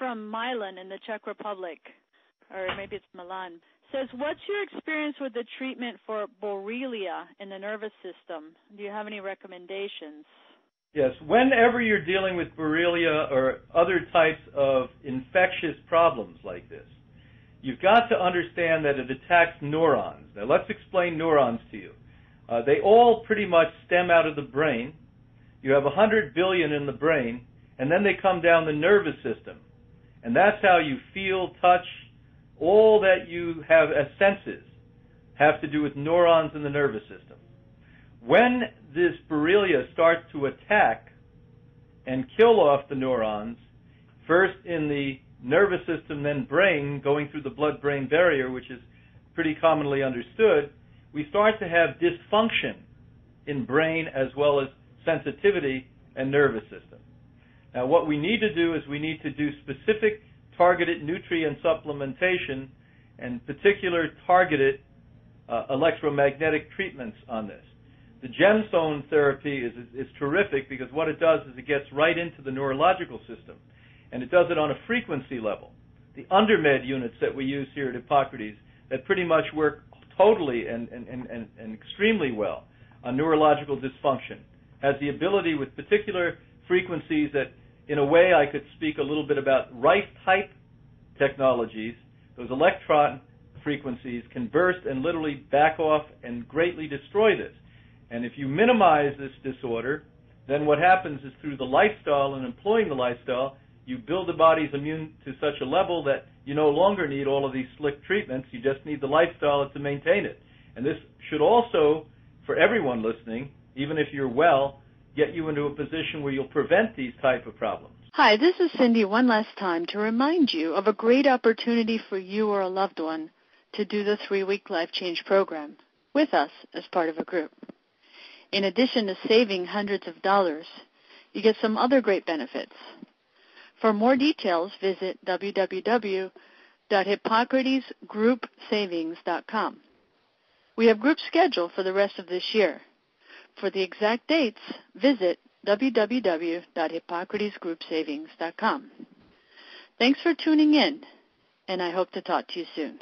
From Milan in the Czech Republic, or maybe it's Milan, says, What's your experience with the treatment for Borrelia in the nervous system? Do you have any recommendations? Yes, whenever you're dealing with Borrelia or other types of infectious problems like this, you've got to understand that it attacks neurons. Now, let's explain neurons to you. Uh, they all pretty much stem out of the brain. You have 100 billion in the brain, and then they come down the nervous system. And that's how you feel, touch, all that you have as senses have to do with neurons in the nervous system. When this Borrelia starts to attack and kill off the neurons, first in the nervous system, then brain, going through the blood-brain barrier, which is pretty commonly understood, we start to have dysfunction in brain as well as sensitivity and nervous system. Now, what we need to do is we need to do specific targeted nutrient supplementation and particular targeted uh, electromagnetic treatments on this. The gemstone therapy is, is, is terrific because what it does is it gets right into the neurological system, and it does it on a frequency level. The Ondamed units that we use here at Hippocrates that pretty much work totally and, and, and, and extremely well on neurological dysfunction has the ability with particular frequencies that in a way I could speak a little bit about Rife type technologies. Those electron frequencies can burst and literally back off and greatly destroy this. And if you minimize this disorder, then what happens is through the lifestyle and employing the lifestyle, you build the body's immune to such a level that you no longer need all of these slick treatments. You just need the lifestyle to maintain it. And this should also, for everyone listening, even if you're well, get you into a position where you'll prevent these type of problems. Hi, this is Cindy one last time to remind you of a great opportunity for you or a loved one to do the three-week Life Change program with us as part of a group. In addition to saving hundreds of dollars, you get some other great benefits. For more details, visit www.hippocratesgroupsavings.com. We have group scheduled for the rest of this year. For the exact dates, visit www.hippocratesgroupsavings.com. Thanks for tuning in, and I hope to talk to you soon.